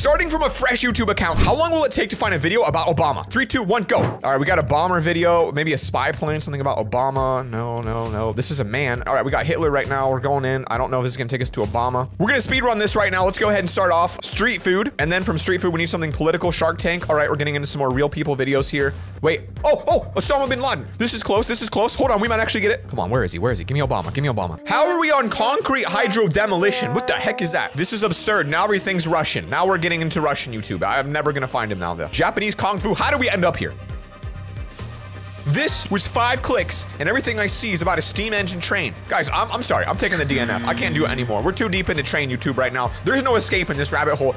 Starting from a fresh YouTube account, how long will it take to find a video about Obama? Three, two, one, go. All right, we got a bomber video, maybe a spy plane, something about Obama. No, no, no. This is a man. All right, we got Hitler right now. We're going in. I don't know if this is gonna take us to Obama. We're gonna speed run this right now. Let's go ahead and start off street food. And then from street food, we need something political, Shark Tank. All right, we're getting into some more real people videos here. Wait, oh, oh, Osama Bin Laden. This is close, this is close. Hold on, we might actually get it. Come on, where is he? Where is he? Give me Obama, give me Obama. How are we on concrete hydro demolition? What the heck is that? This is absurd. Now everything's Russian. Now we're getting into Russian YouTube. I'm never gonna find him now though. Japanese Kung Fu, how do we end up here? This was five clicks, and everything I see is about a steam engine train. Guys, I'm, I'm sorry. I'm taking the DNF. I can't do it anymore. We're too deep into train YouTube right now. There's no escape in this rabbit hole.